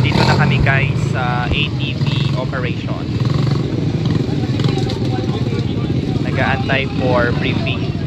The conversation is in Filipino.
Dito na kami guys sa ATV operation. Nagaantay for briefing.